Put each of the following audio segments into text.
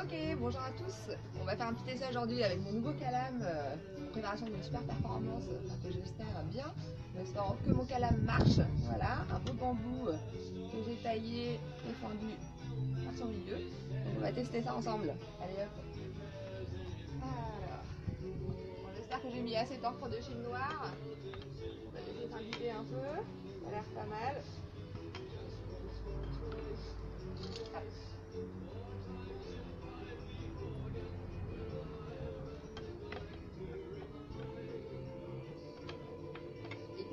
Ok, bonjour à tous. On va faire un petit essai aujourd'hui avec mon nouveau calam, euh, préparation d'une super performance, enfin, que j'espère bien, en espérant que mon calam marche. Voilà, un beau bambou euh, que j'ai taillé et fendu par son milieu. On va tester ça ensemble. Allez hop. Alors, j'espère que j'ai mis assez d'encre de Chine noire. On va laisser s'imbiber un peu.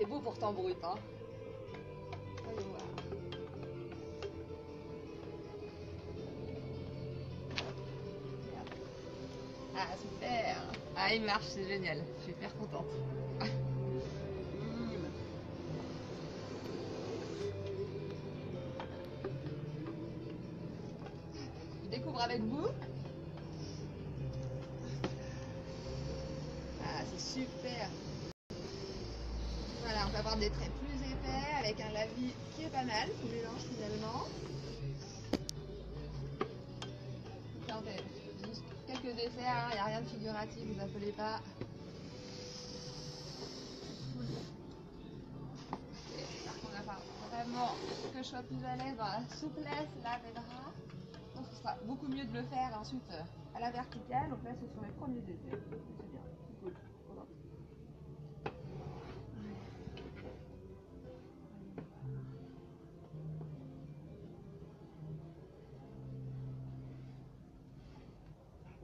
Fait beau pourtant brut, hein. Voir. Ah super Ah il marche, c'est génial. Je suis hyper contente. Je découvre avec vous. Ah c'est super avoir des traits plus épais avec un lavis qui est pas mal, qui mélange finalement. On juste quelques essais, il n'y a rien de figuratif, vous appelez pas. J'espère qu'on va vraiment que je sois plus à l'aise dans la souplesse pense que ce sera beaucoup mieux de le faire ensuite à la verticale. Donc là, ce sont les premiers essais.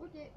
Okay.